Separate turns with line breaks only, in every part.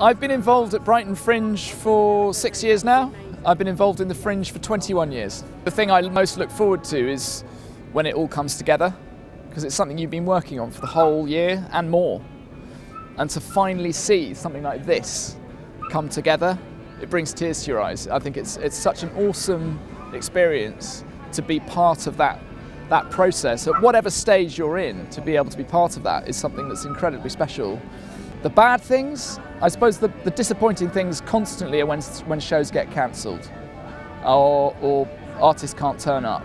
I've been involved at Brighton Fringe for six years now. I've been involved in the Fringe for 21 years. The thing I most look forward to is when it all comes together, because it's something you've been working on for the whole year and more. And to finally see something like this come together, it brings tears to your eyes. I think it's, it's such an awesome experience to be part of that, that process. At whatever stage you're in, to be able to be part of that is something that's incredibly special. The bad things, I suppose the, the disappointing things constantly are when, when shows get cancelled or, or artists can't turn up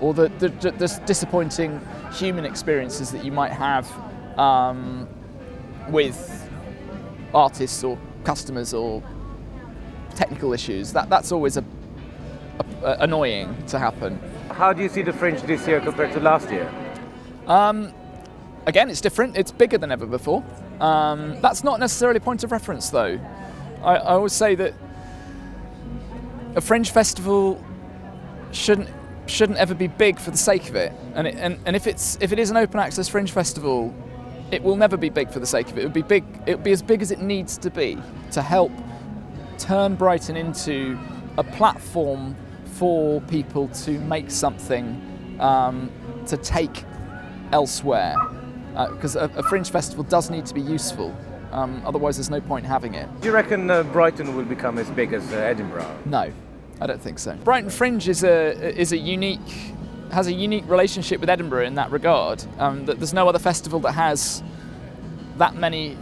or the, the, the, disappointing human experiences that you might have um, with artists or customers or technical issues. That, that's always a, a, a annoying to happen.
How do you see the Fringe this year compared to last year?
Um, again, it's different. It's bigger than ever before. Um, that's not necessarily a point of reference, though. I, I always say that a fringe festival shouldn't shouldn't ever be big for the sake of it. And, it, and, and if it's if it is an open access fringe festival, it will never be big for the sake of it. It will be big. It will be as big as it needs to be to help turn Brighton into a platform for people to make something um, to take elsewhere because uh, a, a, fringe festival does need to be useful. Um, otherwise, there's no point having it.
Do you reckon uh, Brighton will become as big as uh, Edinburgh?
No, I don't think so. Brighton Fringe is a is a unique has a unique relationship with Edinburgh in that regard. Um, that there's no other festival that has that many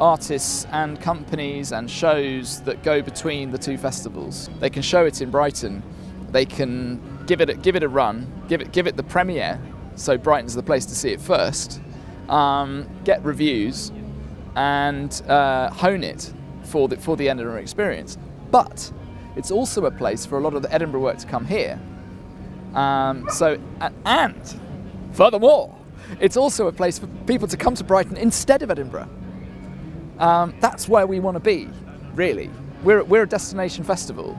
artists and companies and shows that go between the two festivals. They can show it in Brighton. They can give it a, give it a run, give it give it the premiere. So Brighton's the place to see it first um, get reviews, and uh, hone it for the, for the Edinburgh experience. But it's also a place for a lot of the Edinburgh work to come here. Um, so, and furthermore, it's also a place for people to come to Brighton instead of Edinburgh. Um, that's where we want to be, really. We're, we're a destination festival.